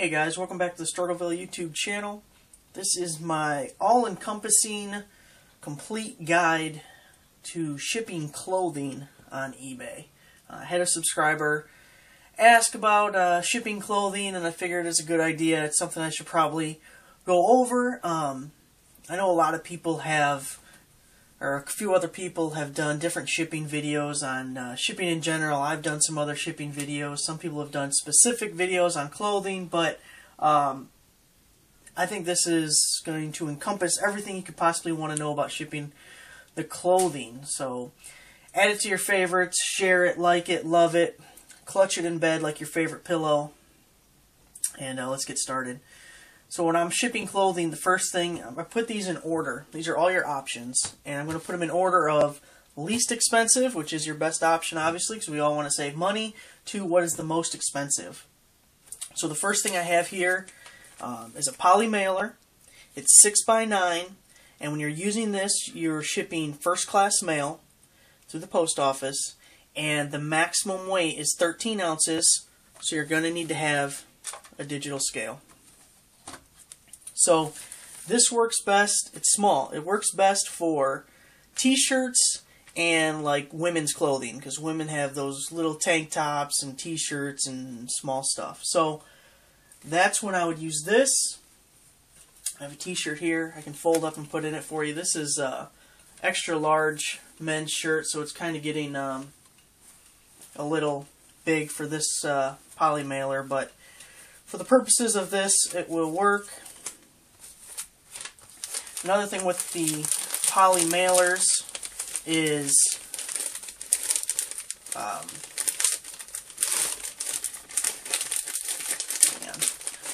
Hey guys, welcome back to the Struggleville YouTube channel. This is my all-encompassing, complete guide to shipping clothing on eBay. Uh, I had a subscriber ask about uh, shipping clothing, and I figured it's a good idea. It's something I should probably go over. Um, I know a lot of people have or a few other people have done different shipping videos on uh, shipping in general. I've done some other shipping videos. Some people have done specific videos on clothing, but um, I think this is going to encompass everything you could possibly want to know about shipping the clothing. So add it to your favorites, share it, like it, love it, clutch it in bed like your favorite pillow, and uh, let's get started. So when I'm shipping clothing, the first thing, I put these in order. These are all your options. And I'm going to put them in order of least expensive, which is your best option, obviously, because we all want to save money, to what is the most expensive. So the first thing I have here um, is a poly mailer. It's 6 by 9 and when you're using this, you're shipping first class mail through the post office, and the maximum weight is 13 ounces, so you're going to need to have a digital scale. So this works best, it's small, it works best for t-shirts and like women's clothing because women have those little tank tops and t-shirts and small stuff. So that's when I would use this. I have a t-shirt here I can fold up and put in it for you. This is a extra large men's shirt so it's kind of getting um, a little big for this uh, poly mailer but for the purposes of this it will work Another thing with the poly mailers is um,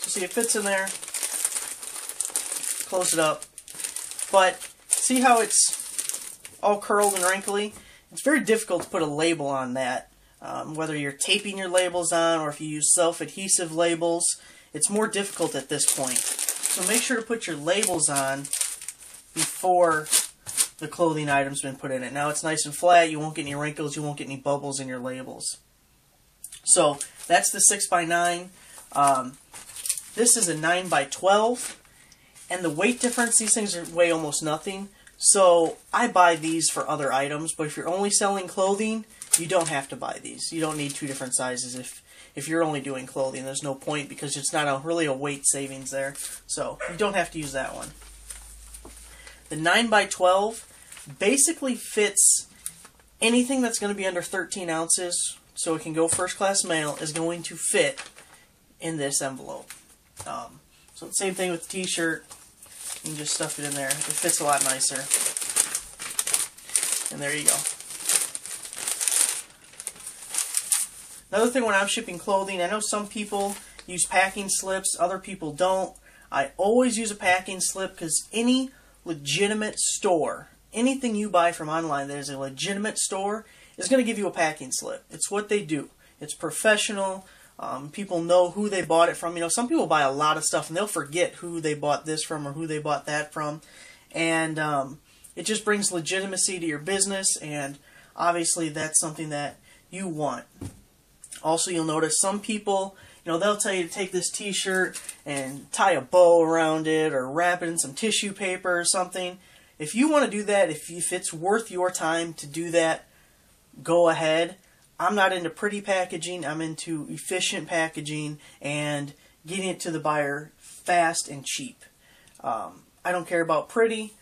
so see it fits in there. Close it up. But see how it's all curled and wrinkly? It's very difficult to put a label on that. Um, whether you're taping your labels on or if you use self-adhesive labels, it's more difficult at this point. So make sure to put your labels on before the clothing item's been put in it. Now it's nice and flat, you won't get any wrinkles, you won't get any bubbles in your labels. So that's the 6x9. Um, this is a 9x12, and the weight difference, these things weigh almost nothing. So I buy these for other items, but if you're only selling clothing, you don't have to buy these. You don't need two different sizes if if you're only doing clothing. There's no point because it's not a, really a weight savings there. So you don't have to use that one. The 9x12 basically fits anything that's going to be under 13 ounces, so it can go first class mail, is going to fit in this envelope. Um, so the same thing with the t-shirt. You can just stuff it in there. It fits a lot nicer. And there you go. Another thing when I'm shipping clothing, I know some people use packing slips, other people don't. I always use a packing slip because any legitimate store, anything you buy from online that is a legitimate store, is going to give you a packing slip. It's what they do. It's professional. Um, people know who they bought it from. You know, some people buy a lot of stuff and they'll forget who they bought this from or who they bought that from. And um, it just brings legitimacy to your business, and obviously that's something that you want. Also, you'll notice some people you know, they'll tell you to take this t-shirt and tie a bow around it or wrap it in some tissue paper or something. If you want to do that, if, if it's worth your time to do that, go ahead. I'm not into pretty packaging. I'm into efficient packaging and getting it to the buyer fast and cheap. Um, I don't care about pretty.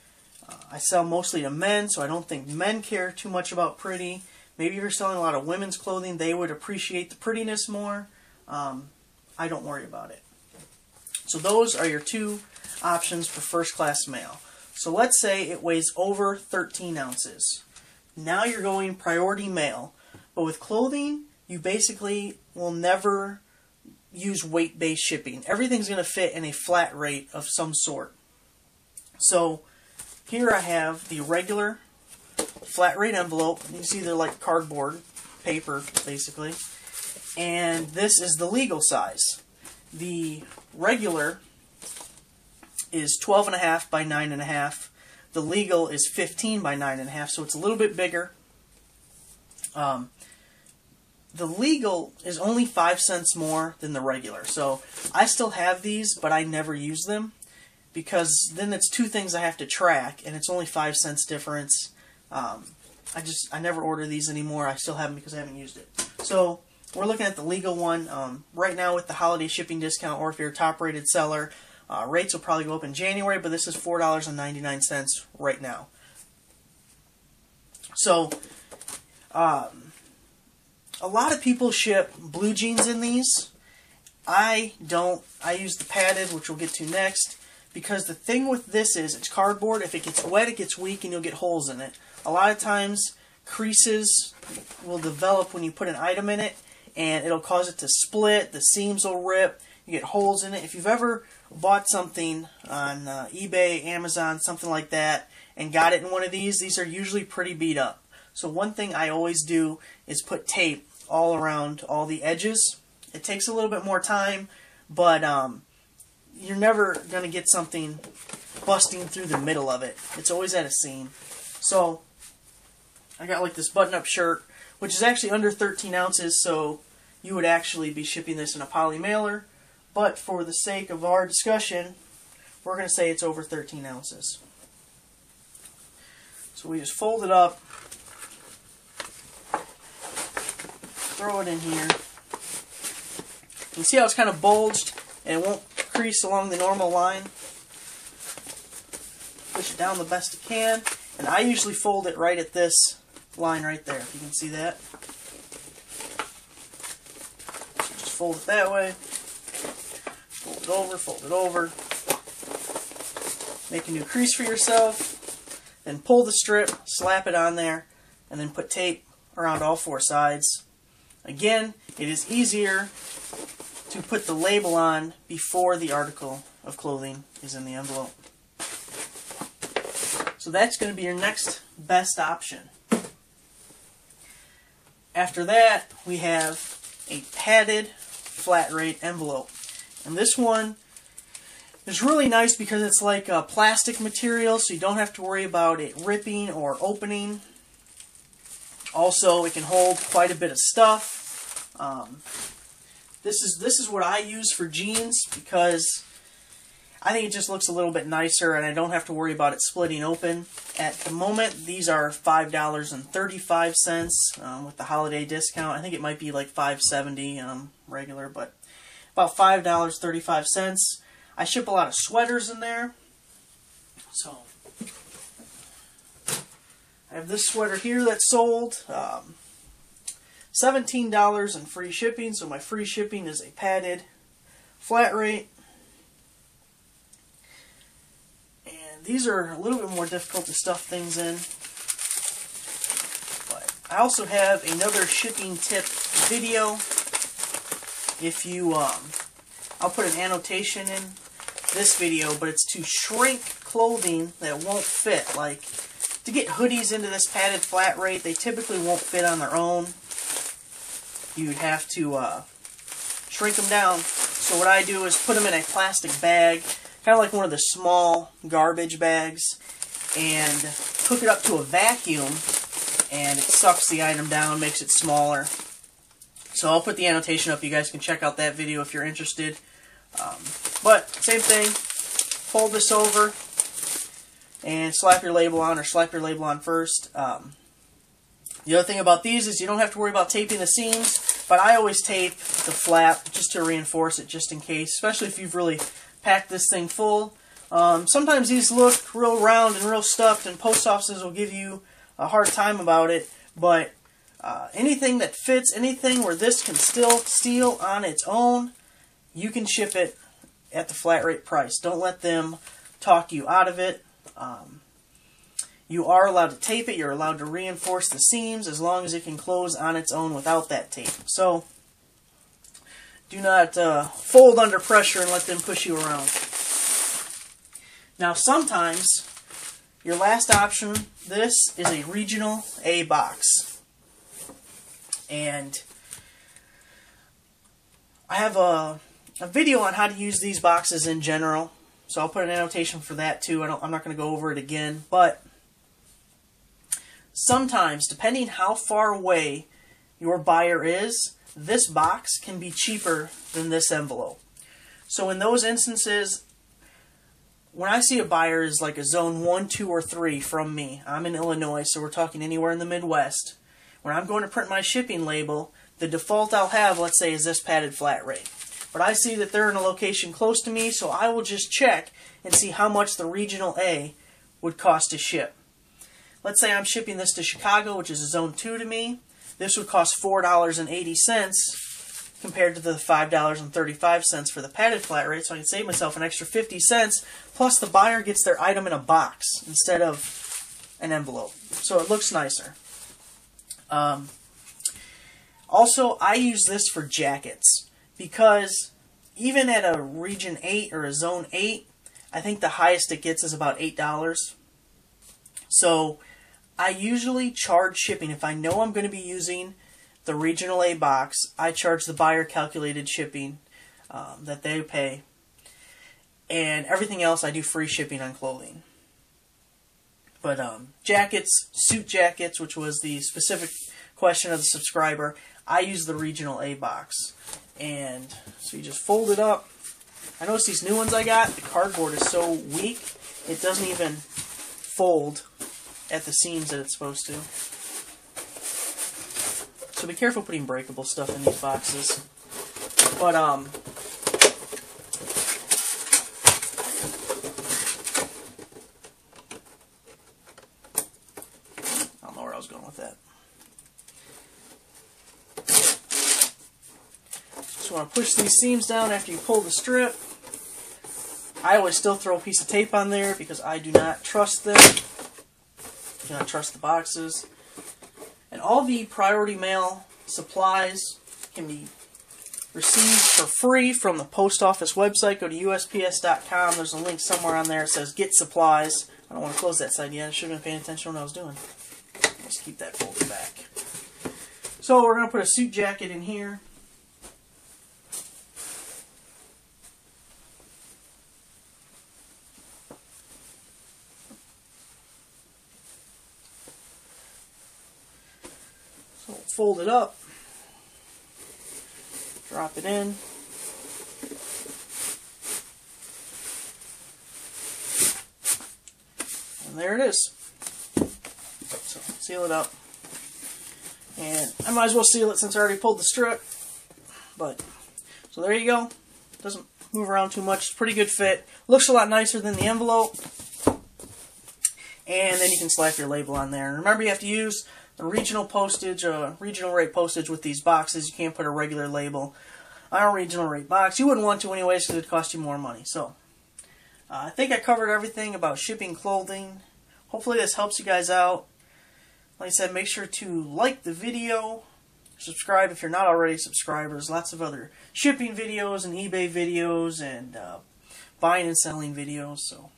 Uh, I sell mostly to men, so I don't think men care too much about pretty. Maybe if you're selling a lot of women's clothing, they would appreciate the prettiness more. Um, I don't worry about it. So those are your two options for first class mail. So let's say it weighs over 13 ounces. Now you're going priority mail. But with clothing, you basically will never use weight-based shipping. Everything's going to fit in a flat rate of some sort. So here I have the regular flat rate envelope. You see they're like cardboard paper, basically and this is the legal size. The regular is 12.5 by 9.5. The legal is 15 by 9.5, so it's a little bit bigger. Um, the legal is only five cents more than the regular. So I still have these, but I never use them because then it's two things I have to track, and it's only five cents difference. Um, I just I never order these anymore. I still have them because I haven't used it. So we're looking at the legal one um, right now with the holiday shipping discount, or if you're a top rated seller, uh, rates will probably go up in January, but this is four dollars and ninety nine cents right now. So. Um, a lot of people ship blue jeans in these. I don't. I use the padded, which we'll get to next, because the thing with this is it's cardboard. If it gets wet, it gets weak, and you'll get holes in it. A lot of times, creases will develop when you put an item in it, and it'll cause it to split. The seams will rip. You get holes in it. If you've ever bought something on uh, eBay, Amazon, something like that, and got it in one of these, these are usually pretty beat up. So one thing I always do is put tape all around all the edges. It takes a little bit more time, but um, you're never going to get something busting through the middle of it. It's always at a seam. So I got like this button-up shirt, which is actually under 13 ounces, so you would actually be shipping this in a poly mailer. But for the sake of our discussion, we're going to say it's over 13 ounces. So we just fold it up throw it in here. You see how it's kind of bulged and it won't crease along the normal line? Push it down the best you can. And I usually fold it right at this line right there, if you can see that. So just fold it that way. Fold it over, fold it over. Make a new crease for yourself. Then pull the strip, slap it on there, and then put tape around all four sides. Again, it is easier to put the label on before the article of clothing is in the envelope. So that's going to be your next best option. After that, we have a padded flat rate envelope. And this one is really nice because it's like a plastic material, so you don't have to worry about it ripping or opening. Also, it can hold quite a bit of stuff. Um, this is this is what I use for jeans because I think it just looks a little bit nicer and I don't have to worry about it splitting open. At the moment, these are $5.35 um, with the holiday discount. I think it might be like $5.70 um, regular, but about $5.35. I ship a lot of sweaters in there. So I have this sweater here that's sold. Um, $17 in free shipping, so my free shipping is a padded flat rate. These are a little bit more difficult to stuff things in. But I also have another shipping tip video. If you, um, I'll put an annotation in this video, but it's to shrink clothing that won't fit. Like, to get hoodies into this padded flat rate, they typically won't fit on their own. You'd have to uh, shrink them down. So what I do is put them in a plastic bag, kind of like one of the small garbage bags, and hook it up to a vacuum, and it sucks the item down, makes it smaller. So I'll put the annotation up. You guys can check out that video if you're interested. Um, but same thing. Fold this over, and slap your label on or slap your label on first. Um, the other thing about these is you don't have to worry about taping the seams, but I always tape the flap just to reinforce it just in case, especially if you've really packed this thing full. Um, sometimes these look real round and real stuffed, and post offices will give you a hard time about it, but uh, anything that fits, anything where this can still steal on its own, you can ship it at the flat rate price. Don't let them talk you out of it. Um, you are allowed to tape it. You're allowed to reinforce the seams as long as it can close on its own without that tape. So do not uh, fold under pressure and let them push you around. Now sometimes your last option, this is a regional A box. And I have a, a video on how to use these boxes in general. So I'll put an annotation for that too. I am not going to go over it again. But sometimes, depending how far away your buyer is, this box can be cheaper than this envelope. So in those instances, when I see a buyer is like a zone 1, 2, or 3 from me, I'm in Illinois, so we're talking anywhere in the Midwest. When I'm going to print my shipping label, the default I'll have, let's say, is this padded flat rate. But I see that they're in a location close to me, so I will just check and see how much the regional A would cost to ship. Let's say I'm shipping this to Chicago, which is a zone 2 to me. This would cost $4.80 compared to the $5.35 for the padded flat rate, so I can save myself an extra 50 cents. Plus, the buyer gets their item in a box instead of an envelope, so it looks nicer. Um, also, I use this for jackets because even at a region 8 or a zone 8, I think the highest it gets is about $8. So I usually charge shipping. If I know I'm going to be using the regional A box, I charge the buyer calculated shipping um, that they pay. And everything else, I do free shipping on clothing. But um, jackets, suit jackets, which was the specific question of the subscriber, I use the regional A box. And so you just fold it up. I notice these new ones I got, the cardboard is so weak, it doesn't even fold at the seams that it's supposed to. So be careful putting breakable stuff in these boxes. But, um, I don't know where I was going with that. Just want to push these seams down after you pull the strip. I always still throw a piece of tape on there because I do not trust them. Do not trust the boxes. And all the priority mail supplies can be received for free from the post office website. Go to USPS.com. There's a link somewhere on there that says Get Supplies. I don't want to close that side yet. I should have been paying attention to what I was doing. Let's keep that folded back. So we're going to put a suit jacket in here. Fold it up, drop it in. And there it is. So seal it up. And I might as well seal it since I already pulled the strip. But, so there you go. Doesn't move around too much. It's pretty good fit. Looks a lot nicer than the envelope. And then you can slap your label on there. And remember, you have to use regional postage, uh, regional rate postage with these boxes. You can't put a regular label on a regional rate box. You wouldn't want to anyways because it would cost you more money. So, uh, I think I covered everything about shipping clothing. Hopefully this helps you guys out. Like I said, make sure to like the video, subscribe if you're not already subscribers. Lots of other shipping videos and eBay videos and uh, buying and selling videos. So,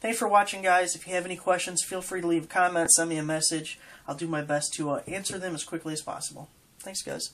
thanks for watching, guys. If you have any questions, feel free to leave a comment, send me a message. I'll do my best to uh, answer them as quickly as possible. Thanks, guys.